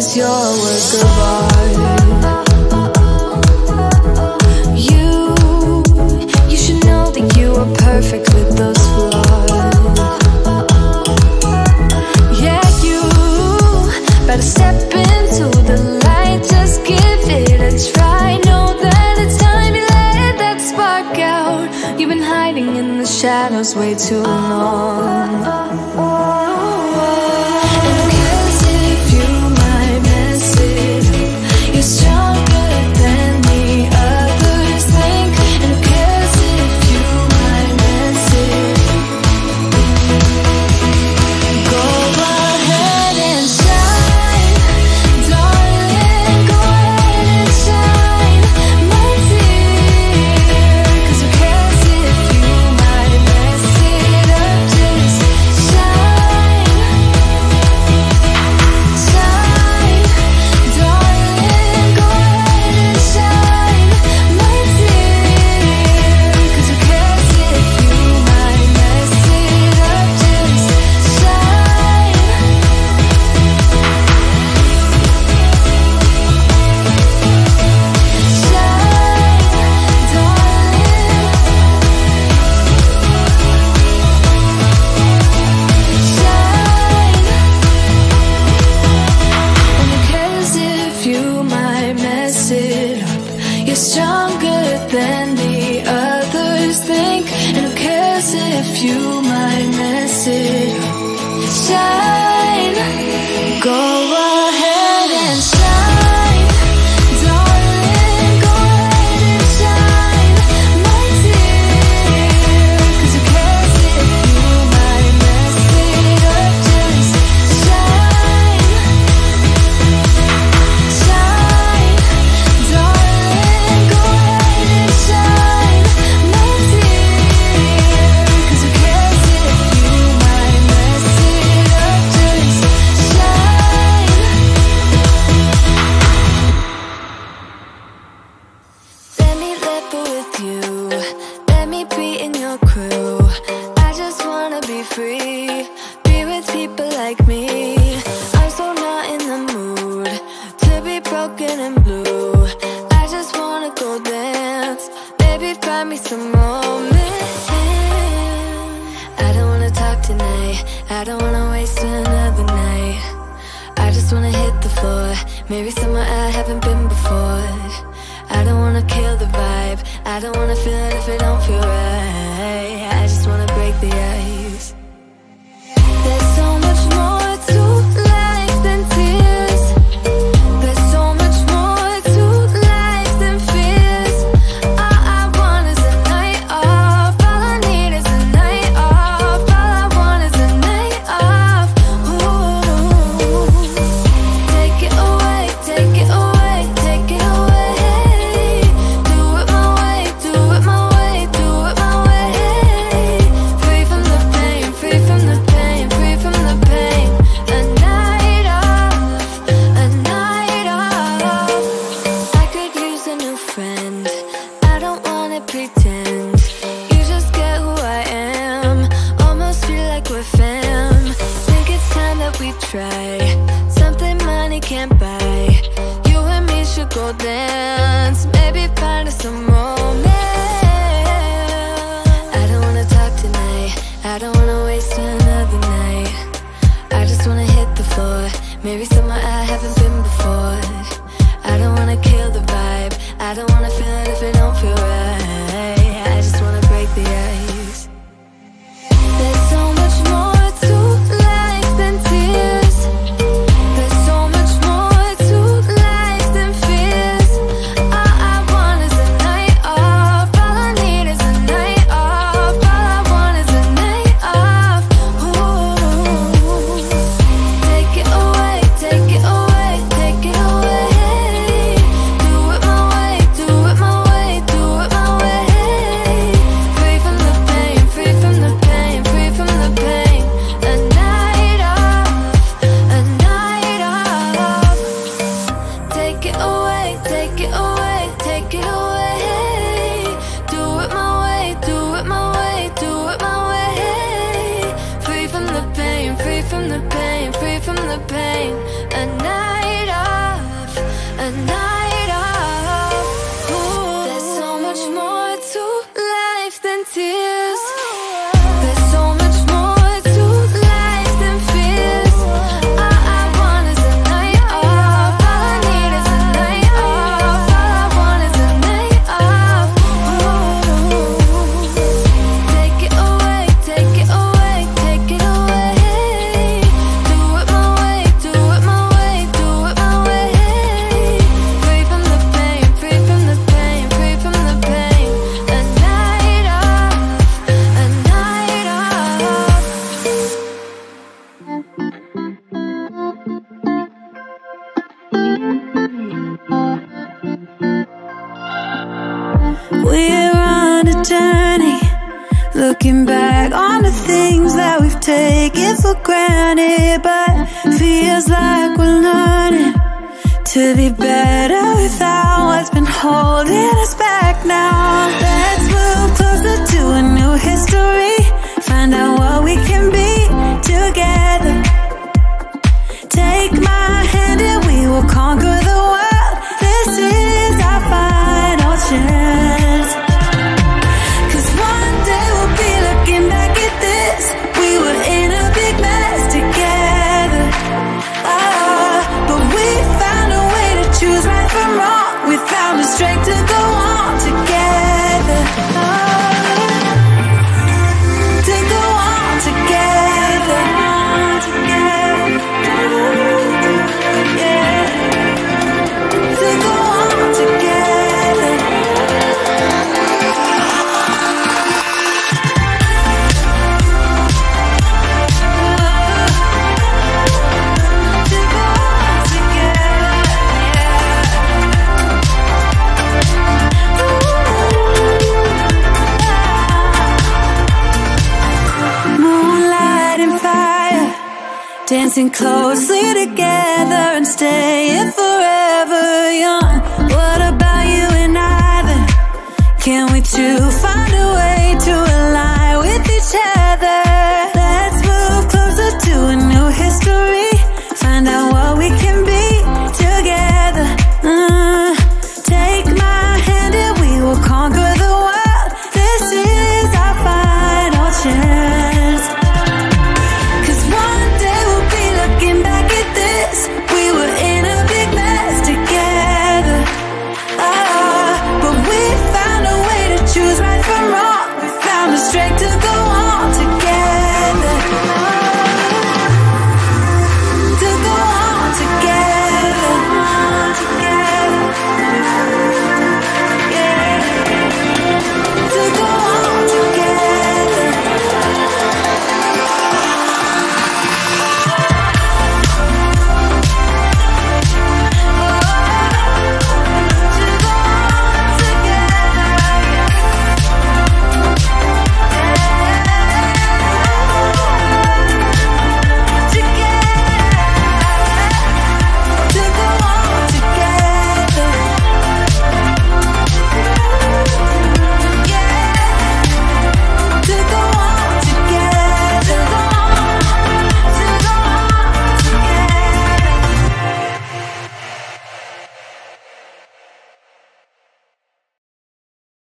Cause you're a work of art. You, you should know that you are perfect with those flaws. Yeah, you better step into the light Just give it a try. Know that it's time you let that spark out. You've been hiding in the shadows way too long. think. And who cares if you might miss it? I don't wanna waste another night. I just wanna hit the floor. Maybe somewhere I haven't been before. I don't wanna kill the vibe. I don't wanna feel it if it don't feel right. We're on a journey, looking back on the things that we've taken for granted, but feels like we're learning to be better without what's been holding us back now. Let's move closer to a new history, find out what we can be together conquer the world. This is our final chance. dancing closely together and stay if